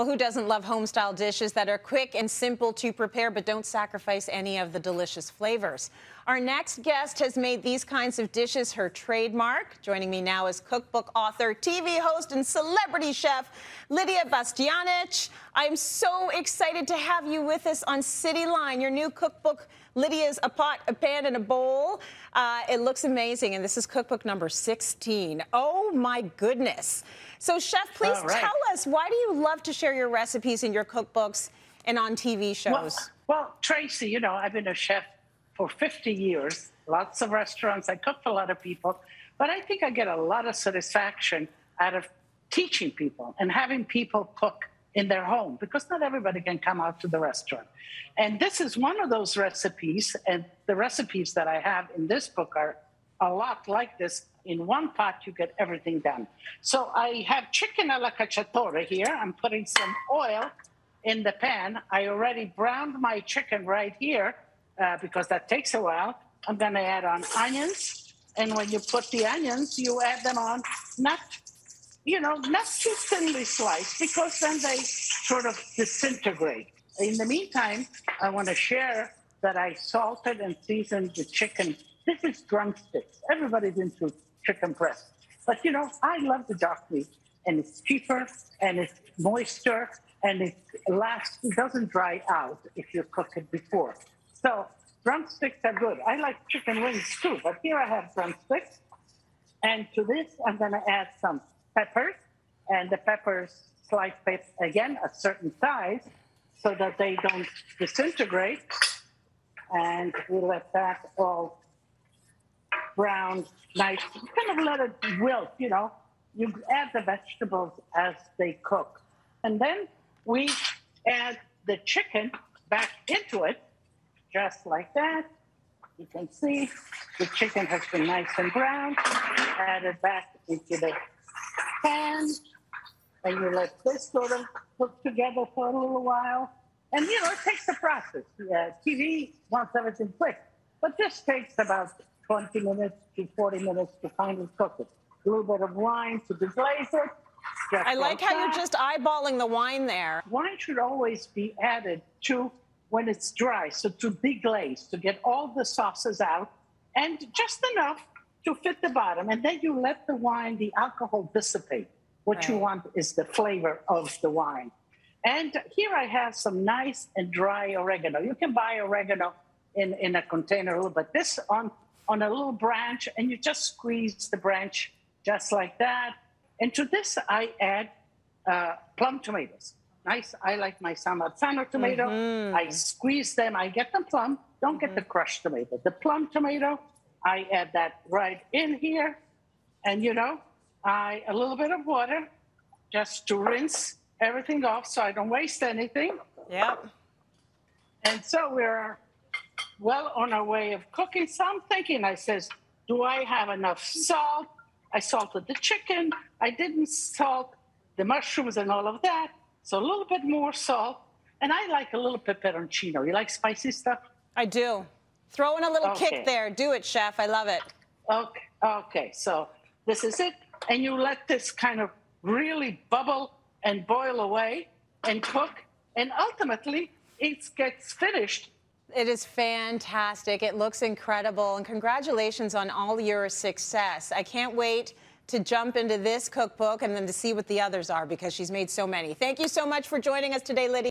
Well, who doesn't love home-style dishes that are quick and simple to prepare but don't sacrifice any of the delicious flavors? Our next guest has made these kinds of dishes her trademark. Joining me now is cookbook author, TV host, and celebrity chef Lidia Bastianich. I'm so excited to have you with us on Cityline, your new cookbook Lidia's a pot, a pan, and a bowl. Uh, it looks amazing, and this is cookbook number 16. Oh my goodness. So, Chef, please right. tell us why do you love to share your recipes in your cookbooks and on TV shows? Well, well, Tracy, you know, I've been a chef for 50 years, lots of restaurants, I cook for a lot of people, but I think I get a lot of satisfaction out of teaching people and having people cook in their home because not everybody can come out to the restaurant. And this is one of those recipes, and the recipes that I have in this book are a lot like this. In one pot, you get everything done. So I have chicken alla cacciatore here. I'm putting some oil in the pan. I already browned my chicken right here uh, because that takes a while. I'm going to add on onions. And when you put the onions, you add them on not you know, not too thinly sliced because then they sort of disintegrate. In the meantime, I want to share that I salted and seasoned the chicken. This is drumsticks. Everybody's into chicken breast. But you know, I love the dark meat and it's cheaper and it's moister and it lasts, it doesn't dry out if you cook it before. So drumsticks are good. I like chicken wings too, but here I have drumsticks. And to this, I'm going to add some peppers, and the peppers sliced again a certain size so that they don't disintegrate. And we let that all brown nice, kind of let it wilt, you know. You add the vegetables as they cook. And then we add the chicken back into it, just like that. You can see the chicken has been nice and brown. Add it back into the pan, and you let this sort of cook together for a little while. And you know, it takes a process. Yeah, TV wants everything quick, but this takes about 20 minutes to 40 minutes to finally cook it. A little bit of wine to deglaze it. I like how that. you're just eyeballing the wine there. Wine should always be added to when it's dry, so to deglaze, to get all the sauces out, and just enough to fit the bottom. And then you let the wine, the alcohol dissipate. What right. you want is the flavor of the wine. And here I have some nice and dry oregano. You can buy oregano in, in a container, but this on, on a little branch, and you just squeeze the branch just like that. And to this, I add uh, plum tomatoes. Nice. I like my San Marzano tomato. Mm-hmm. I squeeze them. I get them plum. Don't mm-hmm. get the crushed tomato. The plum tomato, I add that right in here. And you know, I a little bit of water just to rinse everything off so I don't waste anything. Yep. And so we're well on our way of cooking. So I'm thinking, I says, do I have enough salt? I salted the chicken. I didn't salt the mushrooms and all of that. So a little bit more salt. And I like a little pepperoncino. You like spicy stuff? I do. Throw in a little okay. kick there. Do it, chef. I love it. Okay. Okay. So this is it. And you let this kind of really bubble and boil away and cook. And ultimately, it gets finished. It is fantastic. It looks incredible. And congratulations on all your success. I can't wait to jump into this cookbook and then to see what the others are because she's made so many. Thank you so much for joining us today, Lidia.